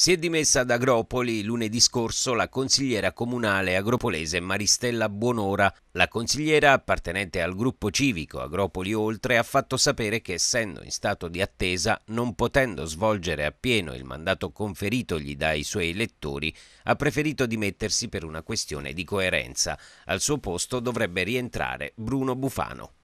Si è dimessa ad Agropoli lunedì scorso la consigliera comunale agropolese Maristella Buonora. La consigliera, appartenente al gruppo civico Agropoli Oltre, ha fatto sapere che essendo in stato di attesa, non potendo svolgere appieno il mandato conferitogli dai suoi elettori, ha preferito dimettersi per una questione di coerenza. Al suo posto dovrebbe rientrare Bruno Bufano.